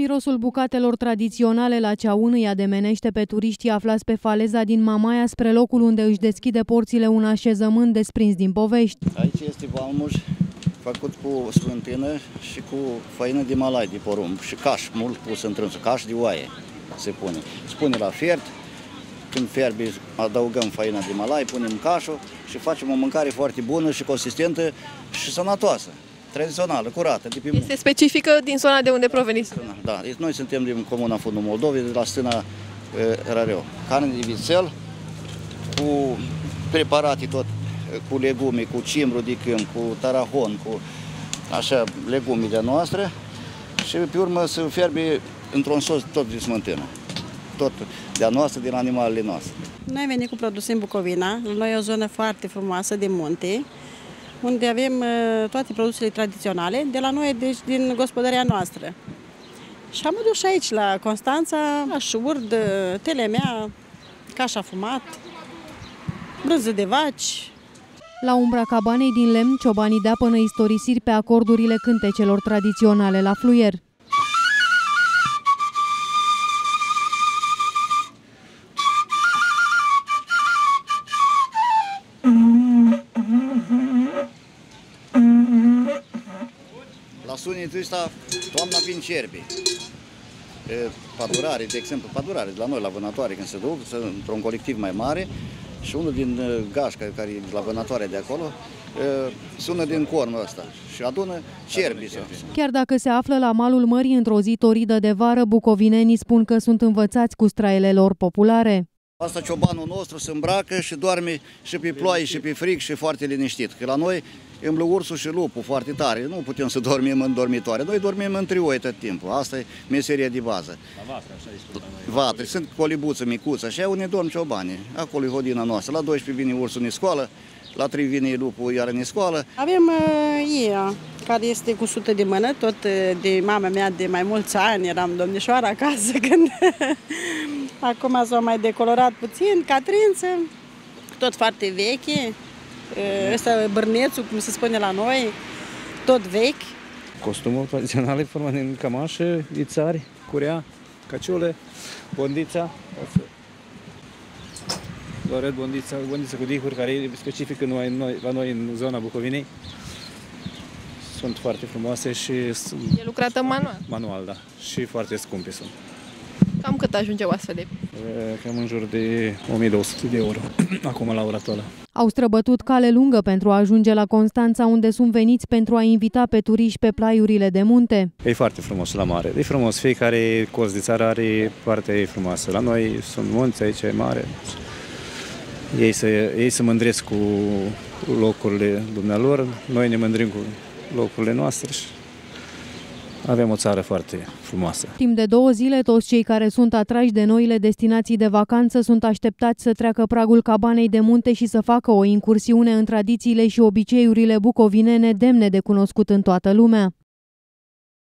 Mirosul bucatelor tradiționale la ceaun îi ademenește pe turiștii aflați pe faleza din Mamaia spre locul unde își deschide porțile un așezământ desprins din povești. Aici este valmuș făcut cu slântină și cu făină de malai de porumb și caș mult pus întrâns, caș de oaie se pune. Se pune la fiert, când fierbe adăugăm făina de malai, punem cașul și facem o mâncare foarte bună și consistentă și sănătoasă tradițională, curată, de pe Este specifică din zona de unde proveniți? Da, deci noi suntem din Comuna Fundul Moldovei, de la stâna Rareu. Carne de vițel cu preparate tot, cu legume, cu cimbru de câmp, cu tarahon, cu așa legume de noastre și pe urmă să fierbe într-un sos tot de smântână. Tot de-a noastră, din animalele noastre. Noi venim cu produse în Bucovina. Noi e o zonă foarte frumoasă de munte unde avem uh, toate produsele tradiționale de la noi, deci din gospodăria noastră. Și am dus și aici, la Constanța, așurd, telemea, cașa fumat, brânză de vaci. La umbra cabanei din lemn, ciobanii dea până istorisiri pe acordurile cântecelor tradiționale la fluier. La sunetul ăsta, toamna vin cerbi. Padurare, de exemplu, padurare de la noi la vânătoare, când se duc într-un colectiv mai mare și unul din gașca care e la vânătoare de acolo, sună din cornul ăsta și adună cerbi. Chiar dacă se află la malul mării într-o zi toridă de vară, bucovinenii spun că sunt învățați cu straele lor populare. Asta ciobanul nostru se îmbracă și doarme și pe ploaie și pe frig și foarte liniștit. Că la noi îmblă ursul și lupul foarte tare. Nu putem să dormim în dormitoare. Noi dormim în trioi tot timpul. Asta e meseria de bază. La vatră, așa este. Vatră. Sunt colibuță micuță. Așa unde dorm ciobanii. Acolo e hodina noastră. La 12 vine ursul în școală. La 3 vine lupul iar în școală. Avem uh, Ia, care este cu sută de mână, tot de mama mea de mai mulți ani. Eram domnișoară acasă când... Acum s-au mai decolorat puțin, catrință, tot foarte veche. Ăsta bărnețul, cum se spune la noi, tot vechi. Costumul tradițional e format din cămașă, ițari, curea, caciule, bondița. Loret, bondița, bondița cu dihuri, care e specifică noi, noi, la noi în zona Bucovinei. Sunt foarte frumoase și... E lucrată manual? Manual, da. Și foarte scumpe sunt. Cam cât ajunge o astfel de? Cam în jur de 1200 de euro, acum la ora actuală. Au străbătut cale lungă pentru a ajunge la Constanța, unde sunt veniți pentru a invita pe turiști pe plaiurile de munte. E foarte frumos la mare. E frumos. Fiecare cos de țară are partea frumoasă. La noi sunt munți, aici e mare. Ei se, ei se mândresc cu locurile dumnealor, noi ne mândrim cu locurile noastre și avem o țară foarte frumoasă. Timp de două zile, toți cei care sunt atrași de noile destinații de vacanță sunt așteptați să treacă pragul cabanei de munte și să facă o incursiune în tradițiile și obiceiurile bucovinene demne de cunoscut în toată lumea.